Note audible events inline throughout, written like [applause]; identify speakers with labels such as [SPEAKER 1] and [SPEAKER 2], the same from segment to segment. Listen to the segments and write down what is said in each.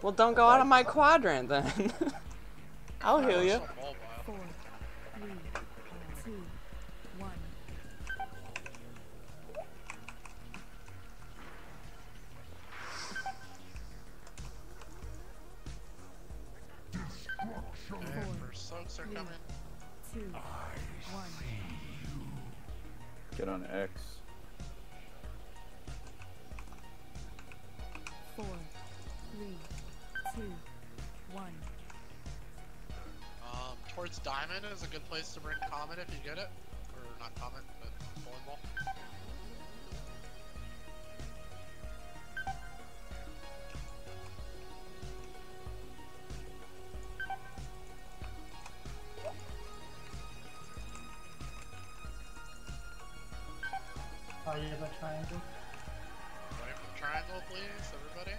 [SPEAKER 1] Well, don't go out of my quadrant then. [laughs] I'll heal you.
[SPEAKER 2] So mobile.
[SPEAKER 3] Four, three, two, one.
[SPEAKER 2] Okay, first soaks are coming.
[SPEAKER 3] Two, one.
[SPEAKER 4] Get on X.
[SPEAKER 3] Four, three, two, one.
[SPEAKER 2] Um, towards diamond is a good place to bring comet if you get it. Or not comet, but bowling ball.
[SPEAKER 5] Oh, you have a triangle?
[SPEAKER 2] Away from triangle, please, everybody.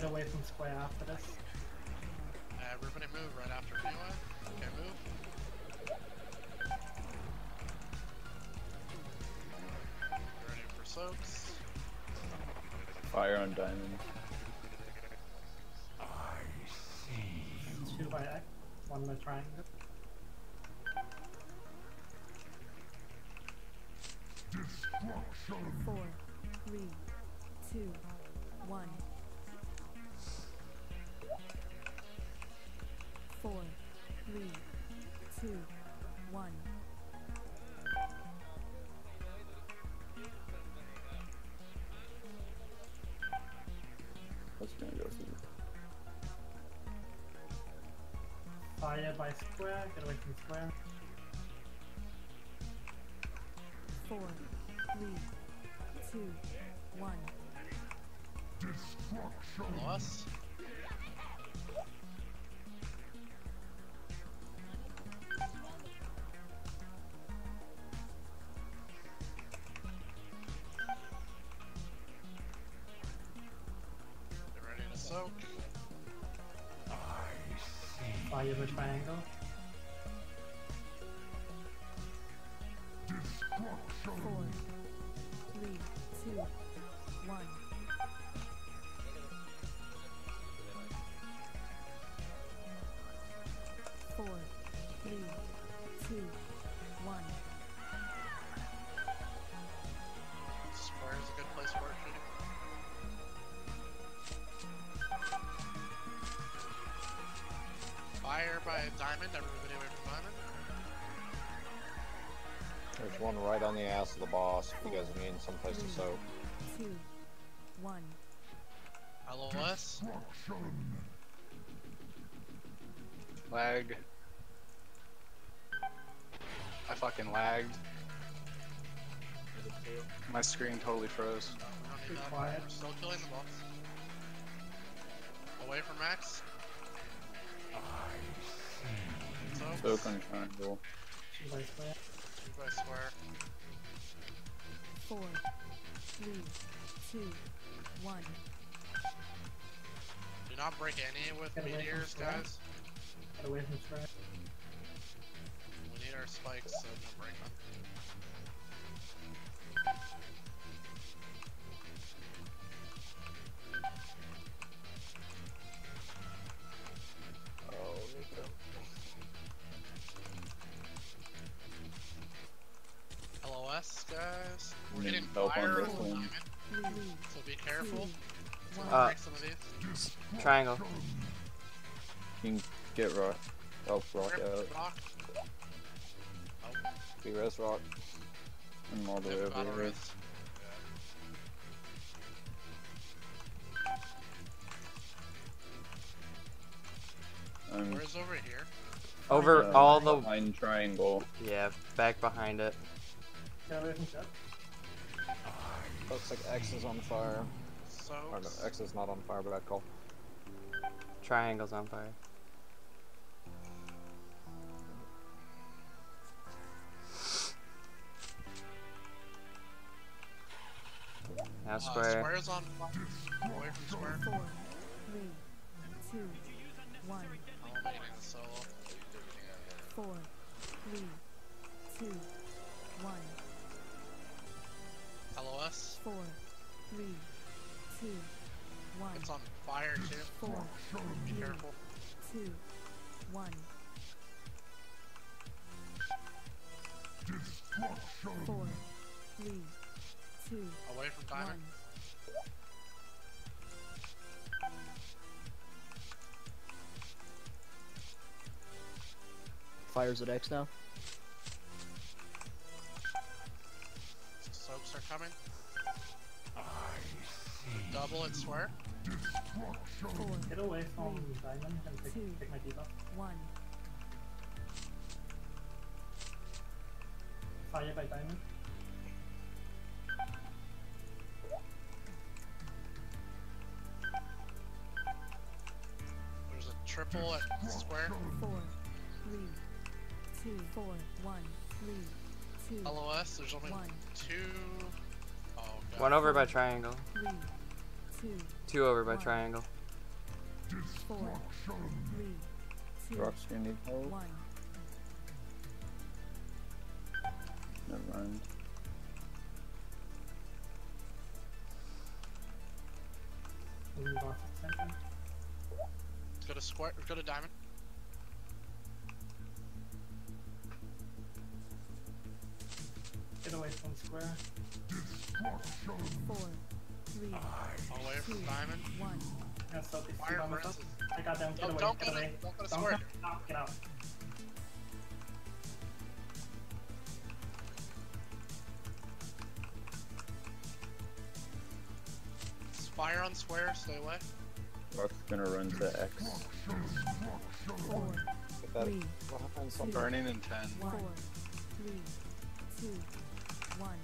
[SPEAKER 5] Get away from square after this.
[SPEAKER 2] Everybody move right after me. Okay, move. Ready for soaks.
[SPEAKER 4] Fire on diamond. I see.
[SPEAKER 5] Two by X, one by triangle.
[SPEAKER 3] Four, three, two, one. Three, two, one.
[SPEAKER 4] That's gonna go through.
[SPEAKER 5] Fire by square, get away from square.
[SPEAKER 3] Four, three, two, one.
[SPEAKER 2] Destruction! us.
[SPEAKER 5] Fire by triangle.
[SPEAKER 3] Four, three, two, one.
[SPEAKER 2] Fire by diamond, everybody away from diamond.
[SPEAKER 6] There's one right on the ass of the boss. If you guys need someplace to soak.
[SPEAKER 3] Two, one.
[SPEAKER 2] LOS.
[SPEAKER 7] Lag. I fucking lagged. My screen totally froze.
[SPEAKER 2] We don't need that.
[SPEAKER 5] quiet.
[SPEAKER 2] Still killing the boss. Away from Max. So,
[SPEAKER 4] Soak on triangle.
[SPEAKER 5] Two by square.
[SPEAKER 2] two by square.
[SPEAKER 3] Four, three, two, one.
[SPEAKER 2] Do not break any with
[SPEAKER 5] Get
[SPEAKER 2] meteors, guys.
[SPEAKER 5] Get away from square.
[SPEAKER 2] We need our spikes, so don't break them. LOS, guys. We're
[SPEAKER 4] Need
[SPEAKER 2] getting
[SPEAKER 4] help
[SPEAKER 2] fire
[SPEAKER 4] this one.
[SPEAKER 2] diamond, so be careful.
[SPEAKER 1] Uh,
[SPEAKER 2] break some of these.
[SPEAKER 1] Triangle.
[SPEAKER 4] You can get rock. Help rock
[SPEAKER 2] Rip,
[SPEAKER 4] out.
[SPEAKER 2] rock.
[SPEAKER 6] Be res rock.
[SPEAKER 4] I'm all the way over here.
[SPEAKER 2] res.
[SPEAKER 4] I'm
[SPEAKER 2] Where's over here?
[SPEAKER 1] Over
[SPEAKER 4] uh,
[SPEAKER 1] all the
[SPEAKER 4] behind triangle.
[SPEAKER 1] yeah, back behind it.
[SPEAKER 5] Get away from.
[SPEAKER 6] Looks like X is on fire.
[SPEAKER 2] So,
[SPEAKER 6] Or no, X is not on fire, but I'd call.
[SPEAKER 1] Triangle's on fire. Now
[SPEAKER 2] uh, square's on fire. Away from square.
[SPEAKER 3] four, three, two, one.
[SPEAKER 2] I'm making it solo.
[SPEAKER 3] Four, three, two, Four, three, two, one,
[SPEAKER 2] It's on fire too.
[SPEAKER 3] four,
[SPEAKER 2] Be
[SPEAKER 3] three,
[SPEAKER 2] careful.
[SPEAKER 3] two, one. Four, three, two,
[SPEAKER 2] Away from diamond.
[SPEAKER 3] one.
[SPEAKER 8] Fires at X now.
[SPEAKER 2] Soaks are coming. Double it, swear.
[SPEAKER 3] Four,
[SPEAKER 5] Get away from diamond and take,
[SPEAKER 3] Two.
[SPEAKER 5] take my debuff.
[SPEAKER 3] one.
[SPEAKER 5] Fire by diamond.
[SPEAKER 2] There's a triple at square.
[SPEAKER 3] Four, three, two, four, one, three, two,
[SPEAKER 2] LOS, there's only
[SPEAKER 3] One.
[SPEAKER 2] two. Oh, God.
[SPEAKER 1] One over by triangle.
[SPEAKER 3] three, two,
[SPEAKER 1] Two over by
[SPEAKER 3] One.
[SPEAKER 1] triangle.
[SPEAKER 3] four, three, two,
[SPEAKER 4] Rocks gonna need help.
[SPEAKER 3] one.
[SPEAKER 4] Never mind.
[SPEAKER 5] Move off the center.
[SPEAKER 2] Go to square. Go to diamond.
[SPEAKER 5] Away from square.
[SPEAKER 3] Four, three,
[SPEAKER 2] Away
[SPEAKER 3] two,
[SPEAKER 2] from diamond.
[SPEAKER 3] one.
[SPEAKER 5] Yeah, so these two
[SPEAKER 2] Fire
[SPEAKER 5] diamonds up. I got them. Get
[SPEAKER 2] Don't,
[SPEAKER 5] away.
[SPEAKER 2] don't
[SPEAKER 5] get
[SPEAKER 2] go to,
[SPEAKER 5] away.
[SPEAKER 2] don't go to
[SPEAKER 5] Don't
[SPEAKER 2] square.
[SPEAKER 5] come out. Get out.
[SPEAKER 2] Fire on square. Stay away.
[SPEAKER 4] Rock's gonna run to X.
[SPEAKER 3] Four,
[SPEAKER 6] that
[SPEAKER 3] three,
[SPEAKER 6] behind
[SPEAKER 3] two.
[SPEAKER 7] Burning in 10.
[SPEAKER 3] four, three, two, one,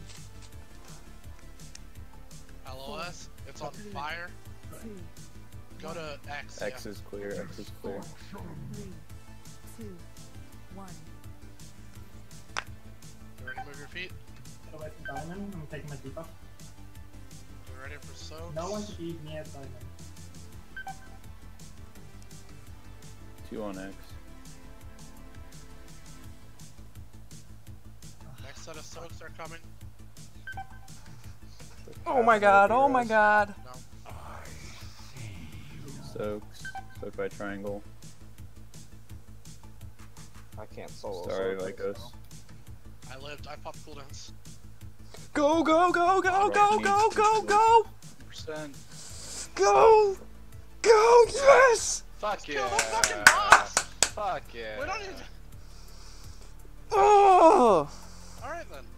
[SPEAKER 2] LOS. It's on
[SPEAKER 3] Three.
[SPEAKER 2] fire.
[SPEAKER 3] two,
[SPEAKER 2] Go to X.
[SPEAKER 4] X
[SPEAKER 2] yeah.
[SPEAKER 4] is clear, X is clear.
[SPEAKER 3] four, three, two, one.
[SPEAKER 2] You ready to move your feet?
[SPEAKER 5] Get away from diamond. I'm taking my debuff.
[SPEAKER 2] You ready for soaks?
[SPEAKER 5] No one should be near diamond.
[SPEAKER 4] Two on X.
[SPEAKER 2] set of soaks are coming.
[SPEAKER 1] Oh my god, oh my god.
[SPEAKER 2] No.
[SPEAKER 4] Soaks. Soak by triangle.
[SPEAKER 6] I can't solo.
[SPEAKER 4] Sorry,
[SPEAKER 6] soak
[SPEAKER 4] Lycos.
[SPEAKER 2] I lived. I popped cooldowns.
[SPEAKER 1] Go, go, go, go, go, go, go, go!
[SPEAKER 7] Percent.
[SPEAKER 1] Go! Go, yes!
[SPEAKER 7] Fuck
[SPEAKER 2] Kill
[SPEAKER 7] yeah.
[SPEAKER 2] the fucking boss!
[SPEAKER 7] Fuck yeah.
[SPEAKER 2] We don't need.
[SPEAKER 1] Oh!
[SPEAKER 2] All right then.